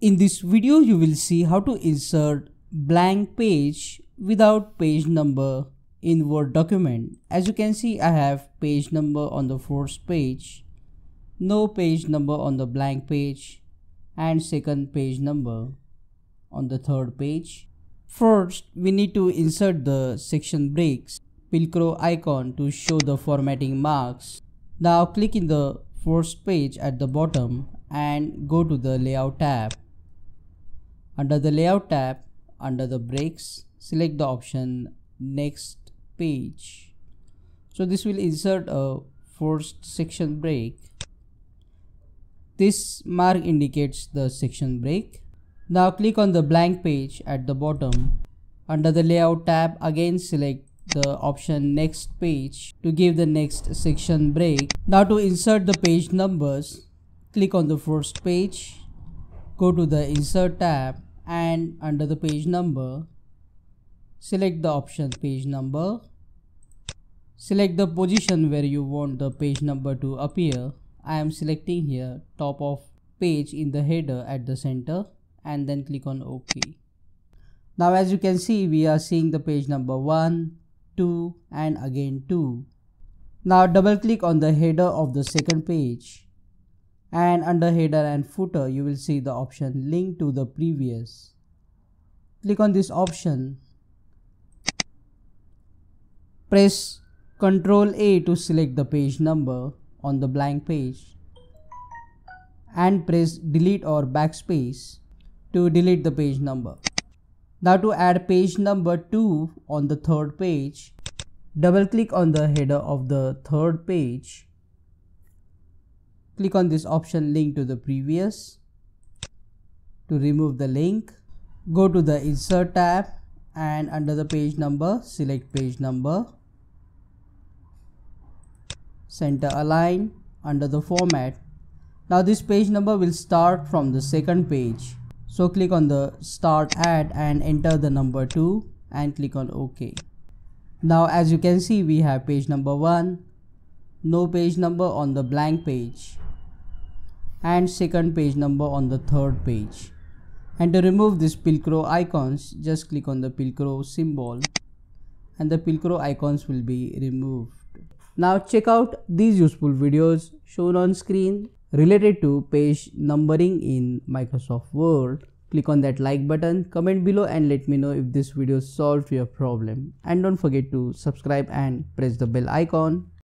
In this video you will see how to insert blank page without page number in Word document. As you can see I have page number on the first page, no page number on the blank page and second page number on the third page. First we need to insert the section breaks Pilcrow icon to show the formatting marks. Now click in the first page at the bottom and go to the layout tab. Under the layout tab, under the breaks, select the option next page. So this will insert a first section break. This mark indicates the section break. Now click on the blank page at the bottom. Under the layout tab again select the option next page to give the next section break. Now to insert the page numbers, click on the first page, go to the insert tab and under the page number select the option page number select the position where you want the page number to appear. I am selecting here top of page in the header at the center and then click on ok. Now as you can see we are seeing the page number 1 2 and again 2 now double click on the header of the second page and under header and footer you will see the option link to the previous. Click on this option. Press ctrl a to select the page number on the blank page and press delete or backspace to delete the page number. Now to add page number 2 on the third page double click on the header of the third page Click on this option link to the previous. To remove the link, go to the insert tab and under the page number, select page number. Center align under the format. Now this page number will start from the second page. So click on the start at and enter the number 2 and click on OK. Now as you can see we have page number 1, no page number on the blank page and second page number on the third page. And to remove this Pilcrow icons, just click on the Pilcrow symbol and the Pilcrow icons will be removed. Now check out these useful videos shown on screen related to page numbering in Microsoft Word. Click on that like button, comment below and let me know if this video solved your problem. And don't forget to subscribe and press the bell icon